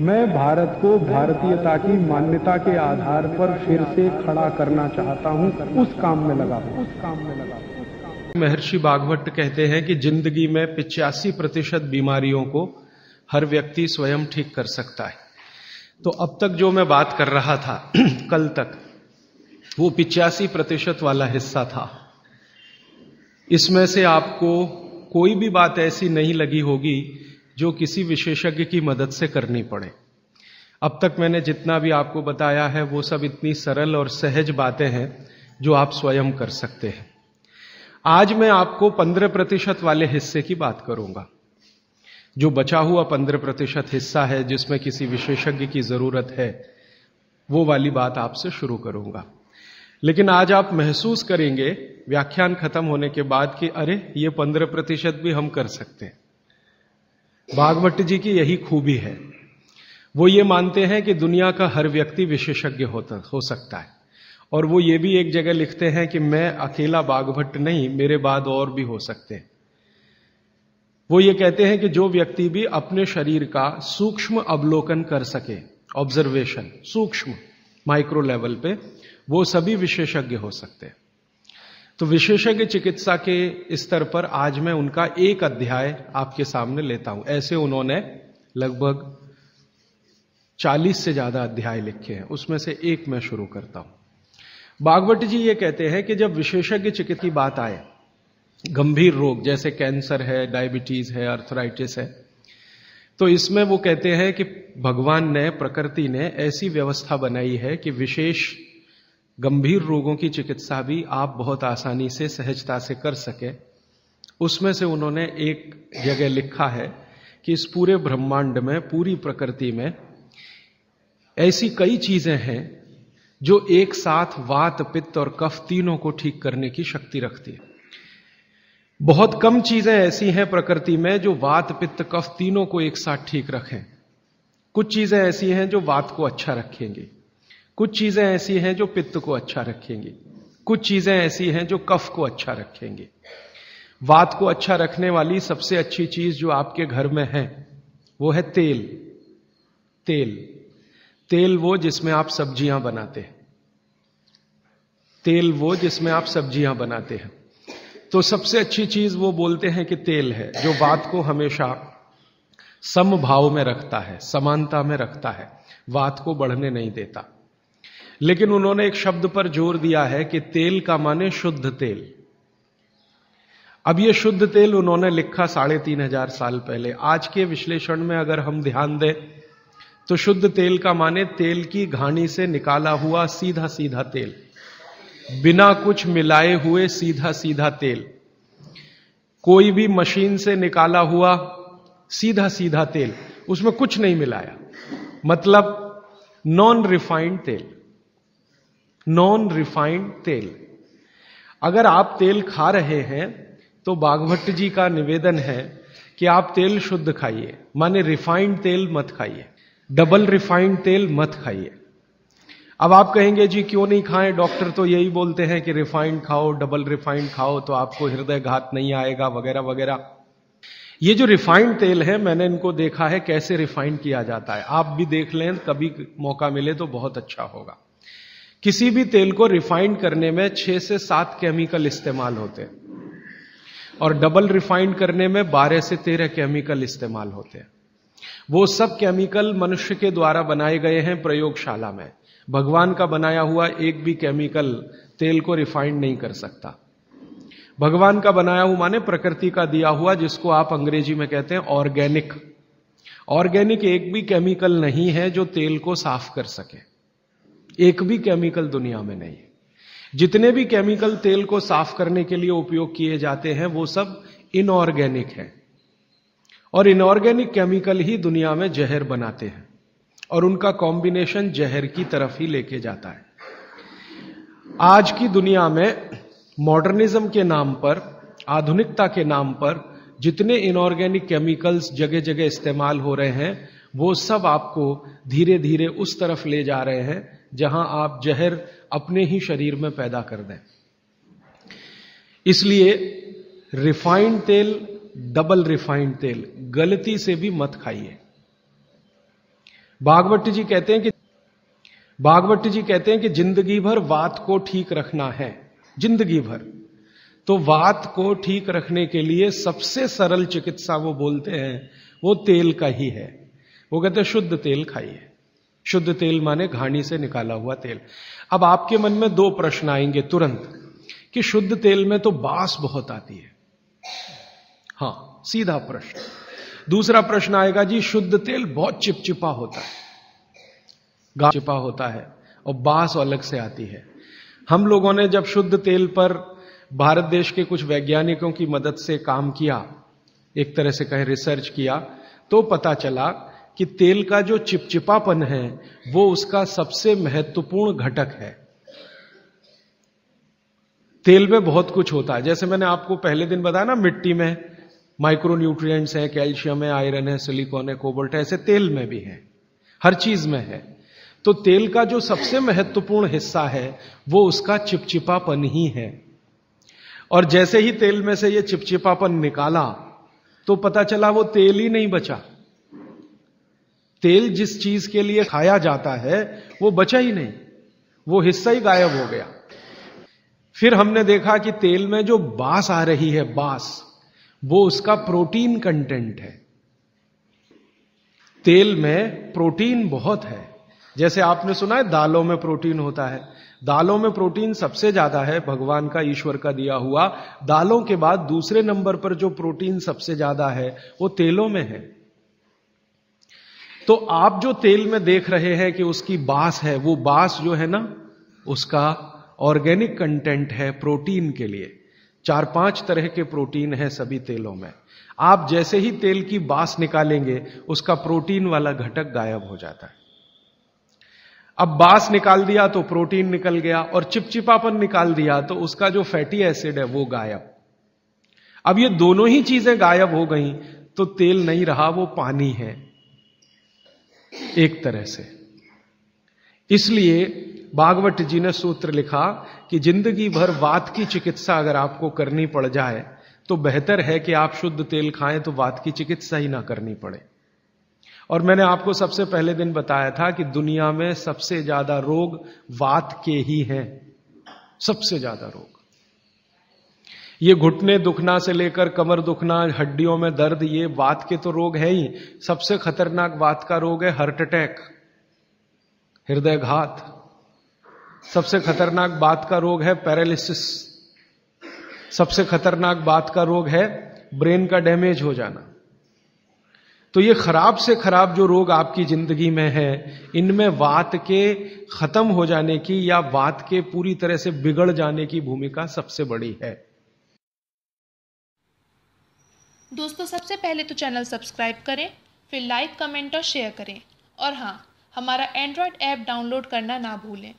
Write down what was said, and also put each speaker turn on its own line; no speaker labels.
मैं भारत को भारतीयता की मान्यता के आधार पर फिर से खड़ा करना चाहता हूँ। उस काम में लगा उस काम में लगा
महर्षि बागवट कहते हैं कि ज़िंदगी में पिचासी प्रतिशत बीमारियों को हर व्यक्ति स्वयं ठीक कर सकता है। तो अब तक जो मैं बात कर रहा था, कल तक, वो पिचासी प्रतिशत वाला हिस्सा था। इसमें से आपको कोई भी बात ऐसी नहीं लगी होगी जो किसी विशेषज्ञ की मदद से करनी पड़े। अब तक मैंने जितना भी आपको बताया है, वो सब इतनी सरल और सहज बातें हैं, जो आप स्वयं कर सकते हैं। आज मैं आपको पंद्रह प्रतिशत वाले हिस्से की बात करूँगा। जो बचा हुआ पंद्रह प्रतिशत हिस्सा है, जिसमें किसी विशेषज्ञ की ज़रूरत है, वो वाली बात आपसे शुरू करूँगा। लेकिन आज आप महसूस करेंगे, व्याख्यान खत्म होने के बाद कि अरे, ये पंद्रह प्रतिशत भी हम कर सकते हैं। बागवट जी की यही खूबी है। वो ये मानते हैं कि दुनिया का हर व्यक्ति विशेषज्ञ होता, हो सकता है। और वो ये भी एक जगह लिखते हैं कि मैं अकेला बागभट्ट नहीं, मेरे बाद और भी हो सकते हैं। वो ये कहते हैं कि जो व्यक्ति भी अपने शरीर का सूक्ष्म अवलोकन कर सके ऑब्जर्वेशन सूक्ष्म माइक्रो लेवल पे, वो सभी विशेषज्ञ हो सकते हैं। तो विशेषज्ञ चिकित्सा के स्तर पर आज मैं उनका एक अध्याय आपके सामने लेता हूँ। ऐसे उन्होंने लगभग 40 से ज़्यादा अध्याय लिखे हैं। उसमें से एक मैं शुरू करता हूँ। बागवट जी ये कहते हैं कि जब विशेषज्ञ चिकित्सा की बात आए, गंभीर रोग, जैसे कैंसर है, डायबिटीज़ है, अर्थराइटिस है तो इसमें वो कहते हैं कि भगवान ने, प्रकृति ने ऐसी व्यवस्था बनाई है कि विशेष गंभीर रोगों की चिकित्सा भी आप बहुत आसानी से, सहजता से कर सके। उसमें से उन्होंने एक जगह लिखा है कि इस पूरे ब्रह्मांड में, पूरी प्रकृति में ऐसी कई चीज़ें हैं जो एक साथ वात, पित्त और कफ तीनों को ठीक करने की शक्ति रखती है। बहुत कम चीज़ें ऐसी हैं प्रकृति में जो वात, पित्त, कफ तीनों को एक साथ ठीक रखें। कुछ चीज़ें ऐसी हैं जो वात को अच्छा रखेंगी। कुछ चीज़ें ऐसी हैं जो पित्त को अच्छा रखेंगी। कुछ चीज़ें ऐसी हैं जो कफ को अच्छा रखेंगी। वात को अच्छा रखने वाली सबसे अच्छी चीज़ जो आपके घर में है, वो है तेल। तेल। तेल वो जिसमें आप सब्ज़ियाँ बनाते हैं। तेल वो जिसमें आप सब्ज़ियाँ बनाते हैं। तो सबसे अच्छी चीज़ वो बोलते हैं कि तेल है, जो वात को हमेशा समभाव में रखता है, समानता में रखता है। वात को बढ़ने नहीं देता। लेकिन उन्होंने एक शब्द पर ज़ोर दिया है कि तेल का माने शुद्ध तेल। अब ये शुद्ध तेल उन्होंने लिखा साढ़े तीन हज़ार साल पहले। आज के विश्लेषण में अगर हम ध्यान दें तो शुद्ध तेल का माने तेल की घानी से निकाला हुआ सीधा सीधा तेल। बिना कुछ मिलाए हुए सीधा सीधा तेल। कोई भी मशीन से निकाला हुआ सीधा सीधा तेल, उसमें कुछ नहीं मिलाया। मतलब नॉन रिफाइंड तेल। नॉन रिफाइंड तेल। अगर आप तेल खा रहे हैं तो बागभट्ट जी का निवेदन है कि आप तेल शुद्ध खाइए, माने रिफाइंड तेल मत खाइए। डबल रिफाइंड तेल मत खाइए। अब आप कहेंगे, जी, क्यों नहीं खाएँ? डॉक्टर तो यही बोलते हैं कि रिफाइंड खाओ डबल रिफाइंड खाओ तो आपको हृदय घात नहीं आएगा, वगैरह वगैरह। ये जो रिफाइंड तेल है, मैंने इनको देखा है कैसे रिफाइंड किया जाता है। आप भी देख लें, कभी मौका मिले तो बहुत अच्छा होगा। किसी भी तेल को रिफाइंड करने में छह से सात केमिकल इस्तेमाल होते हैं। और डबल रिफाइंड करने में बारह से तेरह केमिकल इस्तेमाल होते हैं। वो सब केमिकल मनुष्य के द्वारा बनाए गए हैं प्रयोगशाला में। भगवान का बनाया हुआ एक भी केमिकल तेल को रिफाइंड नहीं कर सकता। भगवान का बनाया हुआ माने प्रकृति का दिया हुआ, जिसको आप अंग्रेज़ी में कहते हैं ऑर्गेनिक। ऑर्गेनिक एक भी केमिकल नहीं है जो तेल को साफ़ कर सके। एक भी केमिकल दुनिया में नहीं। जितने भी केमिकल तेल को साफ़ करने के लिए उपयोग किए जाते हैं, वो सब इनऑर्गेनिक है। और इनऑर्गेनिक केमिकल ही दुनिया में जहर बनाते हैं। और उनका कॉम्बिनेशन जहर की तरफ़ ही लेके जाता है। आज की दुनिया में मॉडर्निज्म के नाम पर, आधुनिकता के नाम पर जितने इनऑर्गेनिक केमिकल्स जगह जगह इस्तेमाल हो रहे हैं, वो सब आपको धीरे धीरे उस तरफ़ ले जा रहे हैं। जहाँ आप जहर अपने ही शरीर में पैदा कर दें। इसलिए रिफाइंड तेल, डबल रिफाइंड तेल, गलती से भी मत खाइए। भागवत जी कहते हैं कि भागवत जी कहते हैं कि ज़िंदगी भर वात को ठीक रखना है ज़िंदगी भर तो वात को ठीक रखने के लिए सबसे सरल चिकित्सा वो बोलते हैं, वो तेल का ही है। वो कहते हैं, शुद्ध तेल खाइए। शुद्ध तेल माने घाणी से निकाला हुआ तेल। अब आपके मन में दो प्रश्न आएँगे तुरंत, कि शुद्ध तेल में तो बास बहुत आती है। हाँ, सीधा प्रश्न। दूसरा प्रश्न आएगा, जी, शुद्ध तेल बहुत चिपचिपा होता है। गा चिपा होता है और बास अलग से आती है। हम लोगों ने जब शुद्ध तेल पर भारत देश के कुछ वैज्ञानिकों की मदद से काम किया, एक तरह से कहें रिसर्च किया तो पता चला कि तेल का जो चिपचिपापन है, वो उसका सबसे महत्वपूर्ण घटक है। तेल में बहुत कुछ होता है। जैसे मैंने आपको पहले दिन बताया ना, मिट्टी में माइक्रो न्यूट्रिएंट्स है कैल्शियम है आयरन है सिलिकॉन है कोबल्ट है, ऐसे तेल में भी है। हर चीज़ में है। तो तेल का जो सबसे महत्वपूर्ण हिस्सा है, वो उसका चिपचिपापन ही है। और जैसे ही तेल में से ये चिपचिपापन निकाला तो पता चला वो तेल ही नहीं बचा। तेल जिस चीज़ के लिए खाया जाता है, वो बचा ही नहीं। वो हिस्सा ही गायब हो गया। फिर हमने देखा कि तेल में जो बास आ रही है, बास, वो उसका प्रोटीन कंटेंट है। तेल में प्रोटीन बहुत है। जैसे आपने सुना है, दालों में प्रोटीन होता है। दालों में प्रोटीन सबसे ज़्यादा है, भगवान का, ईश्वर का दिया हुआ। दालों के बाद दूसरे नंबर पर जो प्रोटीन सबसे ज़्यादा है, वो तेलों में है। तो आप जो तेल में देख रहे हैं कि उसकी बास है, वो बास जो है ना, उसका ऑर्गेनिक कंटेंट है प्रोटीन के लिए। चार पाँच तरह के प्रोटीन है सभी तेलों में। आप जैसे ही तेल की बास निकालेंगे, उसका प्रोटीन वाला घटक गायब हो जाता है। अब बास निकाल दिया तो प्रोटीन निकल गया और चिपचिपापन निकाल दिया तो उसका जो फैटी एसिड है, वो गायब। अब ये दोनों ही चीज़ें गायब हो गई तो तेल नहीं रहा, वो पानी है। एक तरह से। इसलिए भागवत जी ने सूत्र लिखा कि ज़िंदगी भर वात की चिकित्सा अगर आपको करनी पड़ जाए तो बेहतर है कि आप शुद्ध तेल खाएँ तो वात की चिकित्सा ही ना करनी पड़े। और मैंने आपको सबसे पहले दिन बताया था कि दुनिया में सबसे ज़्यादा रोग वात के ही हैं। सबसे ज़्यादा रोग। ये घुटने दुखना से लेकर कमर दुखना, हड्डियों में दर्द, ये वात के तो रोग है ही। सबसे खतरनाक वात का रोग है हार्ट अटैक हृदय घात। सबसे खतरनाक बात का रोग है पैरालिसिस सबसे खतरनाक बात का रोग है ब्रेन का डैमेज हो जाना। तो ये खराब से खराब जो रोग आपकी ज़िंदगी में है, इनमें वात के खत्म हो जाने की या वात के पूरी तरह से बिगड़ जाने की भूमिका सबसे बड़ी है।
दोस्तों, सबसे पहले तो चैनल सब्सक्राइब करें, फिर लाइक, कमेंट और शेयर करें। और हाँ हमारा एंड्रॉयड ऐप डाउनलोड करना ना भूलें।